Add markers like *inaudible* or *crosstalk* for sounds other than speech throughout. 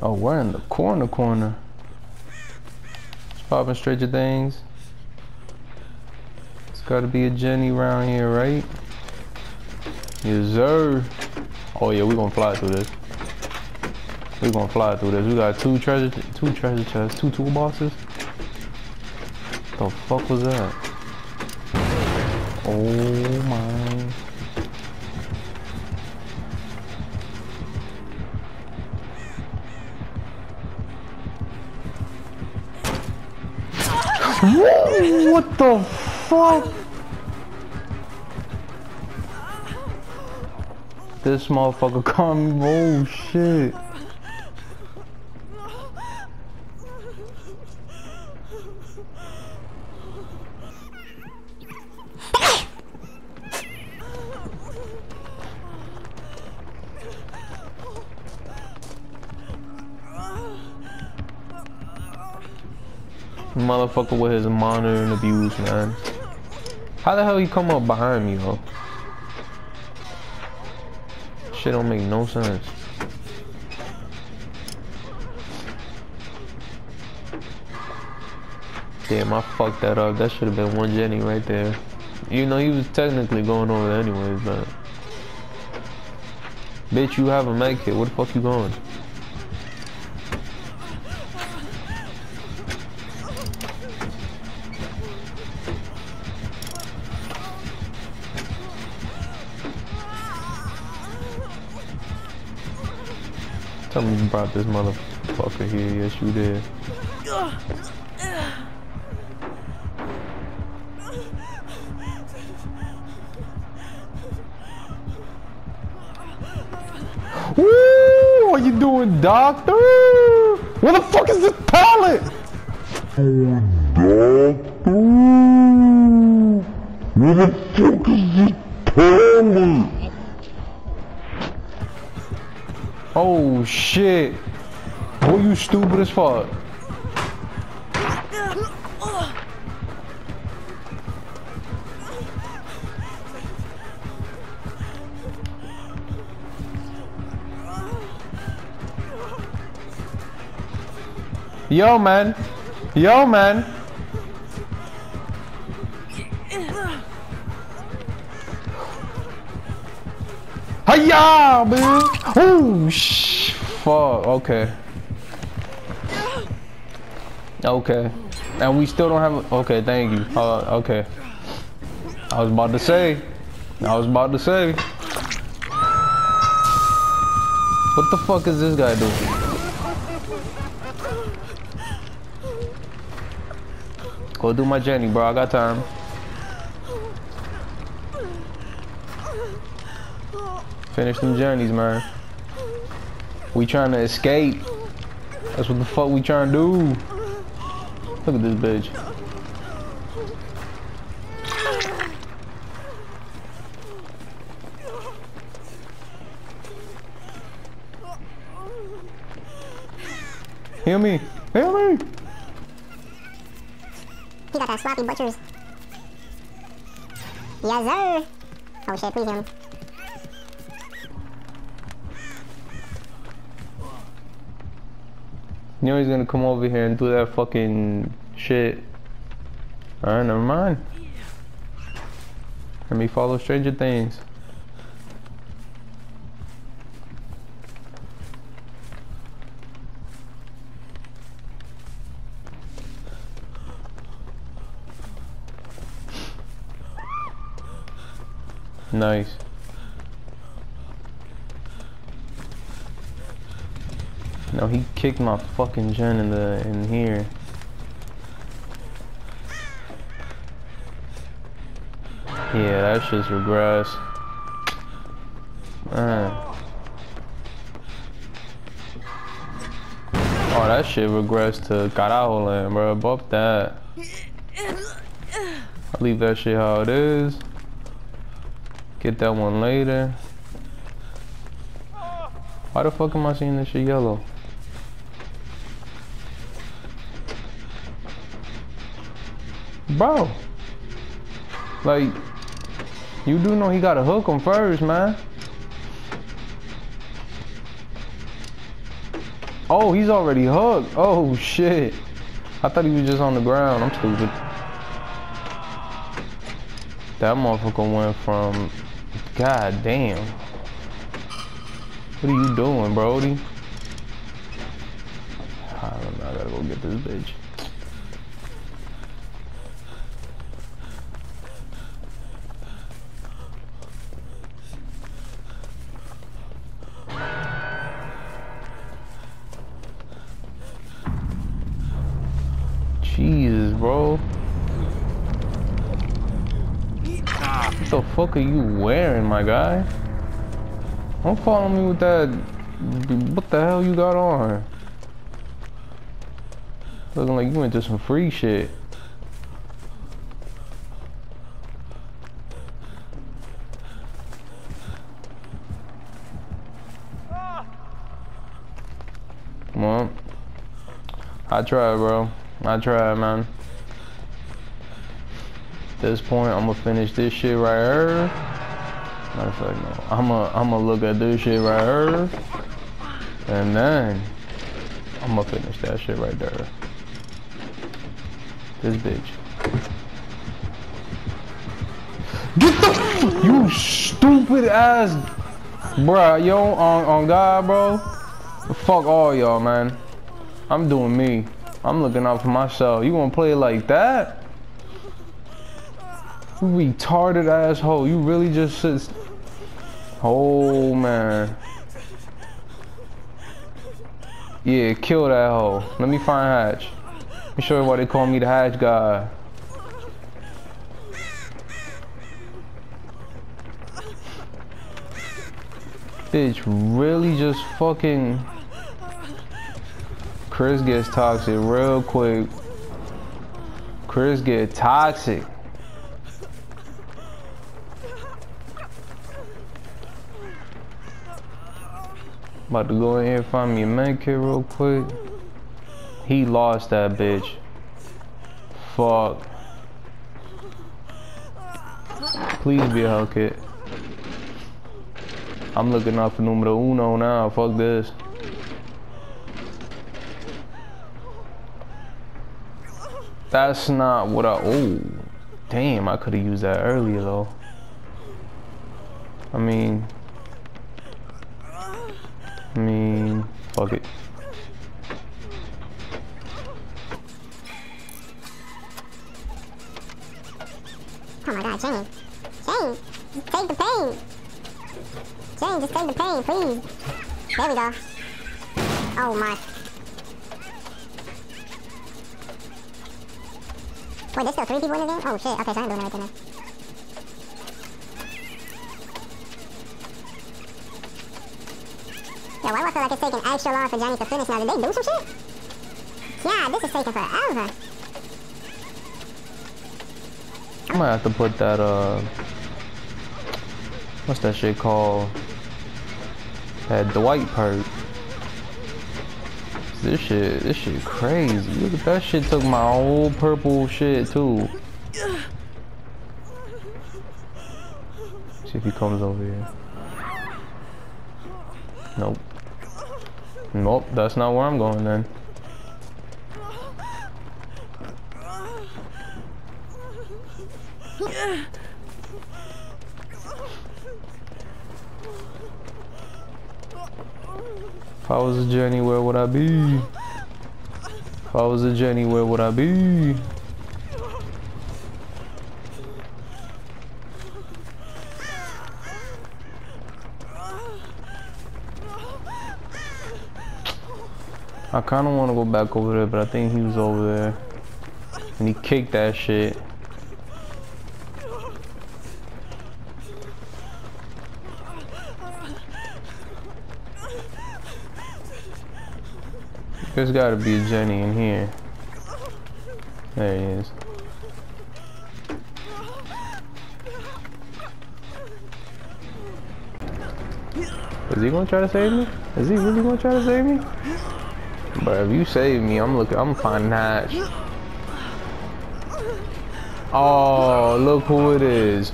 Oh, we're in the corner corner. It's popping Stranger Things. It's gotta be a Jenny around here, right? Yes, sir. Oh yeah, we gonna fly through this. We gonna fly through this. We got two treasure, two treasure chests, two toolboxes. The fuck was that? Oh what the fuck? This motherfucker caught me. Oh shit. With his Monitor and Abuse, man. How the hell he come up behind me, yo? Shit don't make no sense. Damn, I fucked that up. That should have been one Jenny right there. You know, he was technically going over anyways, but... Bitch, you have a med kit. Where the fuck you going? You brought this motherfucker here. Yes, you did. Woo! What you doing, doctor? Where the fuck is this pallet? Doctor? Where the fuck is this Oh shit. Boy, you stupid as fuck. Yo, man. Yo, man. Hiya, man. Oh, sh. Fuck. Okay. Okay. And we still don't have. Okay, thank you. Uh, okay. I was about to say. I was about to say. What the fuck is this guy doing? Go do my journey, bro. I got time. Finish them journeys, man. We trying to escape. That's what the fuck we trying to do. Look at this bitch. Hear me. Hear me. He got that sloppy butchers. Yes, sir. Oh shit, please him. You know he's gonna come over here and do that fucking shit. Alright, never mind. Let me follow Stranger Things. Nice. No, he kicked my fucking gen in the in here. Yeah, that's just regress. Man. Oh, that shit regressed to Carajo land, bro. Above that. I'll leave that shit how it is. Get that one later. Why the fuck am I seeing this shit yellow? Bro. Like, you do know he gotta hook him first, man. Oh, he's already hooked. Oh shit. I thought he was just on the ground. I'm stupid. That motherfucker went from God damn. What are you doing, Brody? I don't know, I gotta go get this bitch. What the fuck are you wearing, my guy? Don't follow me with that. What the hell you got on? Looking like you went to some free shit. Come on. I tried, bro. I tried, man. This point, I'm gonna finish this shit right here. Matter of fact, no. I'm gonna, I'm gonna look at this shit right here. And then, I'm gonna finish that shit right there. This bitch. Get the you stupid ass, bruh. Yo, on on God, bro. Fuck all y'all, man. I'm doing me. I'm looking out for myself. You wanna play like that? You retarded asshole. You really just sit. Oh man. Yeah, kill that hoe. Let me find Hatch. Let me show you why they call me the Hatch guy. Bitch, really just fucking. Chris gets toxic real quick. Chris get toxic. About to go in here and find me a med kit real quick. He lost that bitch. Fuck. Please be a health kit. I'm looking out for numero uno now. Fuck this. That's not what I. Oh, damn! I could have used that earlier though. I mean, mean, fuck it. Oh my god. Jane, just take the pain. Jane, just take the pain, please. There we go. Oh my. Wait, there's still three people in the game? Oh shit, okay, so I'm doing everything then. Like it's taking extra long for Johnny to finish now? Did they do some shit? Yeah, this is taking forever. I might have to put that, uh, what's that shit called? That Dwight perk. This shit, this shit crazy. Look at that shit took my old purple shit too. See if he comes over here. Nope. Nope, that's not where I'm going then. If I was a Jenny, where would I be? If I was a Jenny, where would I be? I kind of want to go back over there, but I think he was over there. And he kicked that shit. There's gotta be a Jenny in here. There he is. Is he gonna try to save me? Is he really gonna try to save me? But if you save me, I'm looking. I'm finding Hatch. Oh, look who it is.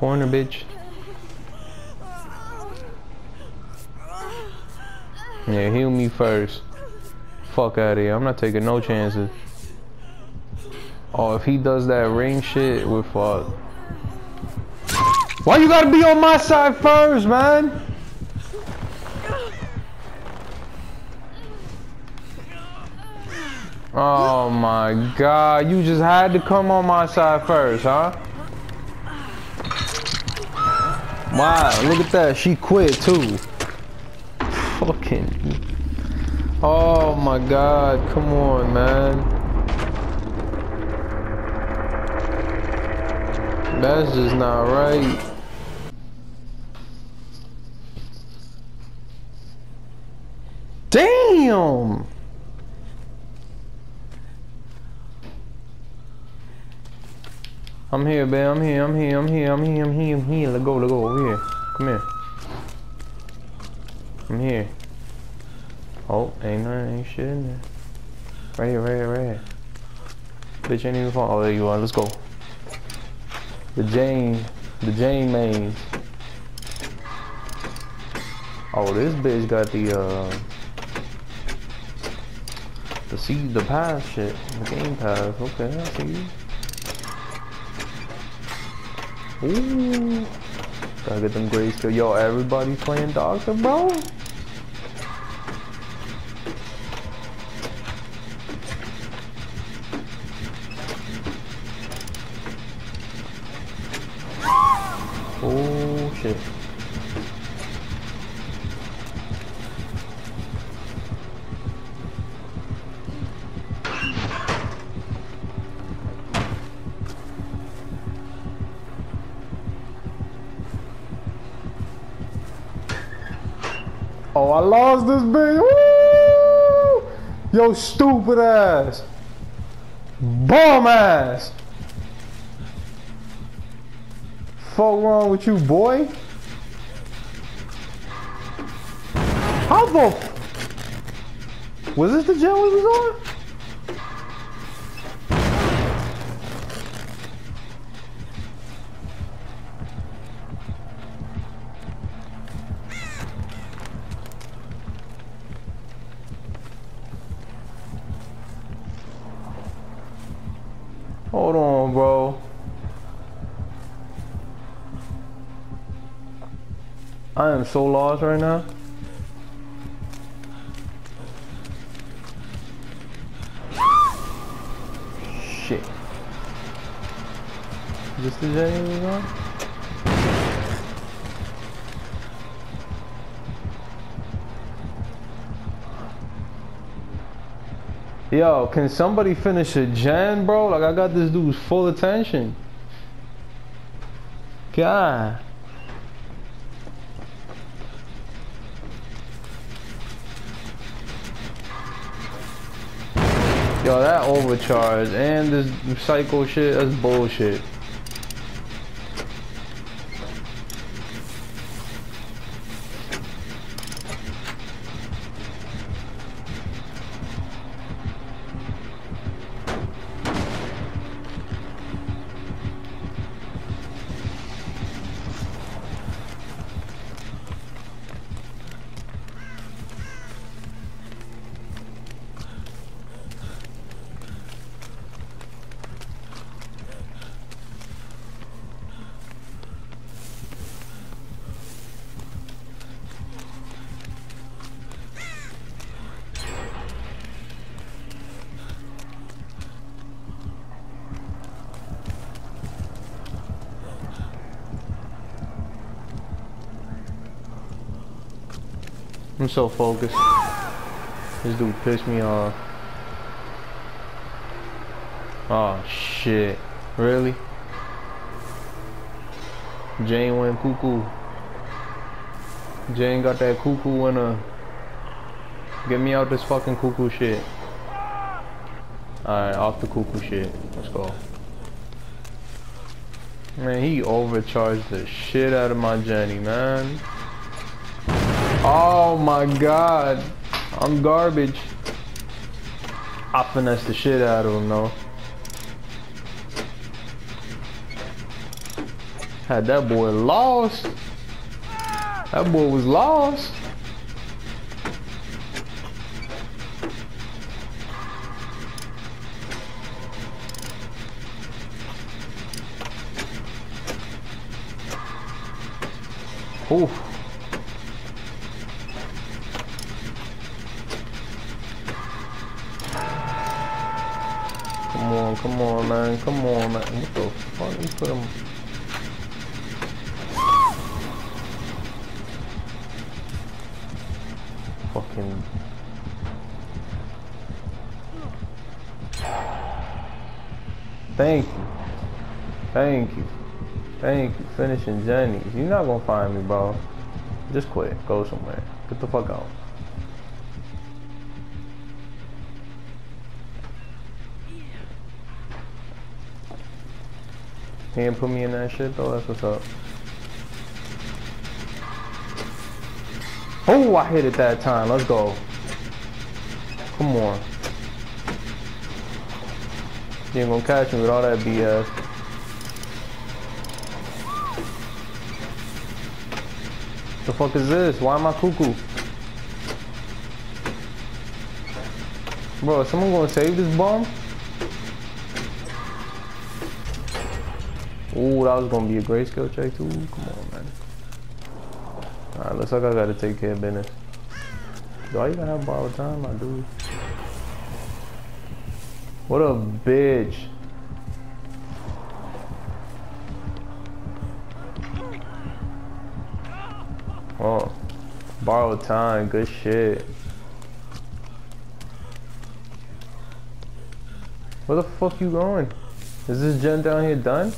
corner, bitch. Yeah, heal me first. Fuck out of here. I'm not taking no chances. Oh, if he does that ring shit, we're fucked. Uh, Why you gotta be on my side first, man? Oh my god, you just had to come on my side first, huh? Wow, look at that, she quit too. Fucking. Oh my god, come on, man. That's just not right. Damn! I'm here, babe. I'm here. I'm here. I'm here. I'm here. I'm here. I'm here. Let go. Let go. Over here. Come here. I'm here. Oh, ain't nothing. Ain't shit in there. Right here. Right here. Right here. Bitch ain't even fall. Oh, there you are. Let's go. The Jane. The Jane main. Oh, this bitch got the uh. The see the pass shit. The game pass. Okay, I see. Ooh. Gotta get them still. Yo, everybody playing doctor, bro? I lost this bitch. Woo! Yo, stupid ass. Bum ass. Fuck wrong with you, boy? How the? Was this the gym we was on? I am so lost right now. Shit. Is this the J was on? Yo, can somebody finish a gen, bro? Like I got this dude's full attention. God. Yo, that overcharge and this psycho shit, that's bullshit. I'm so focused. This dude pissed me off. Oh shit. Really? Jane went cuckoo. Jane got that cuckoo in her. Get me out this fucking cuckoo shit. Alright, off the cuckoo shit. Let's go. Man, he overcharged the shit out of my Jenny, man. Oh my god. I'm garbage. I finessed the shit out of him though. Had that boy lost. That boy was lost. Come on, come on, man. Come on, man. What the fuck? You put him. Fucking. Thank you. Thank you. Thank you. Finishing Jenny's. You're not gonna find me, bro. Just quit. Go somewhere. Get the fuck out. He didn't put me in that shit though. That's what's up. Oh, I hit it that time. Let's go. Come on. You ain't gonna catch me with all that BS. The fuck is this? Why am I cuckoo? Bro, someone gonna save this bomb? Ooh, that was gonna be a great skill check too. Come on, man. Alright, looks like I gotta take care of business. Do I even have borrowed time? I do. What a bitch. Oh, borrowed time, good shit. Where the fuck you going? Is this gen down here done?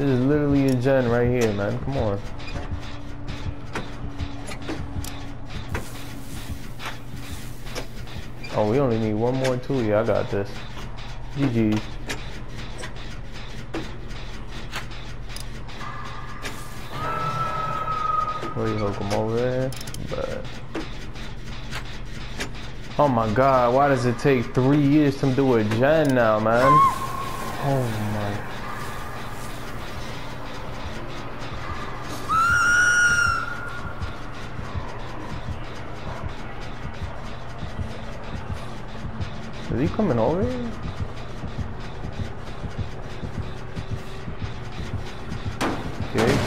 This is literally a gen right here, man. Come on. Oh, we only need one more tool. Yeah, I got this. GG. Where you hook them over there? But oh my god, why does it take three years to do a gen now, man? Oh my. Is he coming over here? Okay.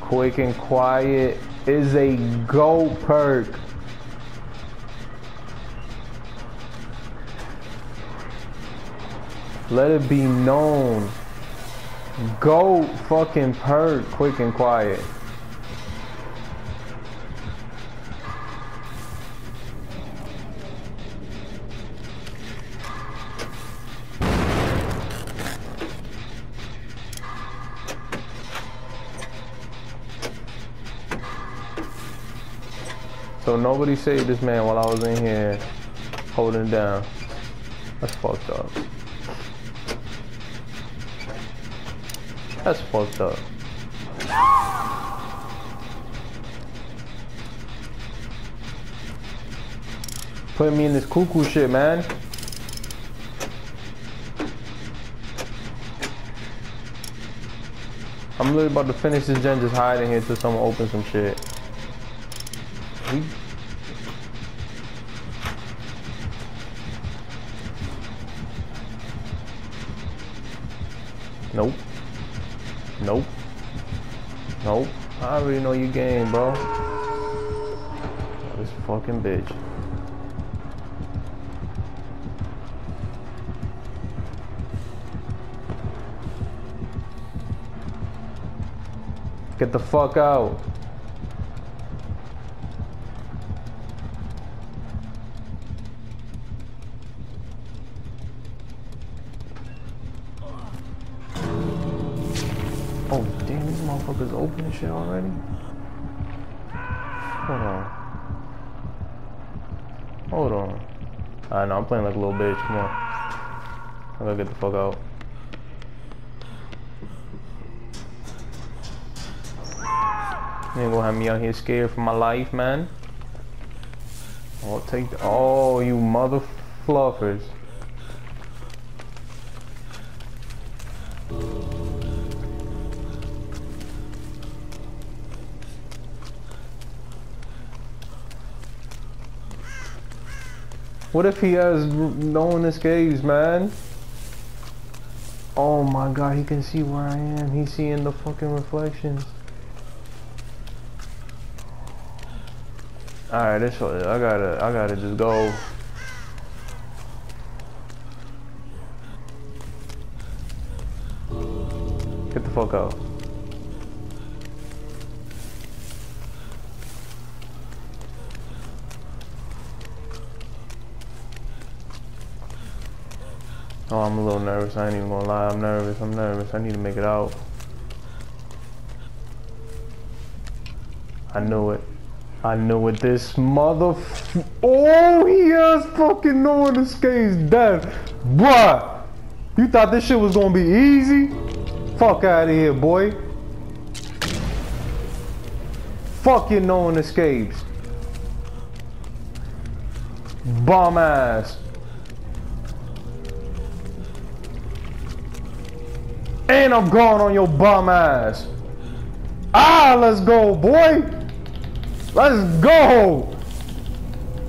Quick and quiet is a go perk. Let it be known. Go fucking perk, quick and quiet. So nobody saved this man while I was in here holding down. That's fucked up. That's fucked up. Putting me in this cuckoo shit, man. I'm literally about to finish this gen just hiding here till someone opens some shit. Nope. Nope. Nope. I already know your game, bro. This fucking bitch. Get the fuck out. motherfuckers open and shit already? Hold on. Hold on. I know, I'm playing like a little bitch. Come on. I gotta get the fuck out. You ain't gonna have me out here scared for my life, man. I'll take the- Oh, you mother fluffers. What if he has no one escapes, man? Oh my god, he can see where I am. He's seeing the fucking reflections. Alright, this I gotta I gotta just go. Get the fuck out. Oh, I'm a little nervous. I ain't even gonna lie. I'm nervous. I'm nervous. I need to make it out. I knew it. I knew it. This mother. oh, he has fucking no one escapes death. Bruh. You thought this shit was gonna be easy? Fuck out of here, boy. Fucking no one escapes. Bum ass. And I'm gone on your bum ass. Ah, let's go, boy. Let's go.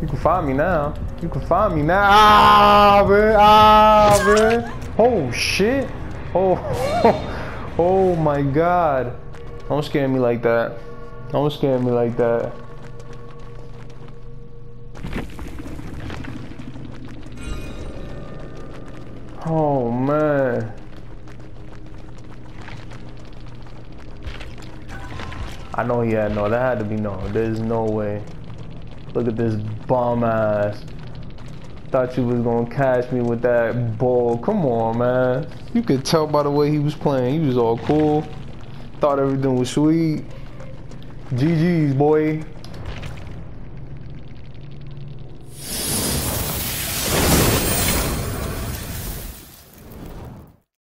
You can find me now. You can find me now. Ah, man. Ah, man. Oh, shit. Oh, oh, *laughs* oh my God. Don't scare me like that. Don't scare me like that. Oh, man. I know he had no. That had to be no. There's no way. Look at this bum ass. Thought you was gonna catch me with that ball. Come on, man. You could tell by the way he was playing. He was all cool. Thought everything was sweet. GG's, boy.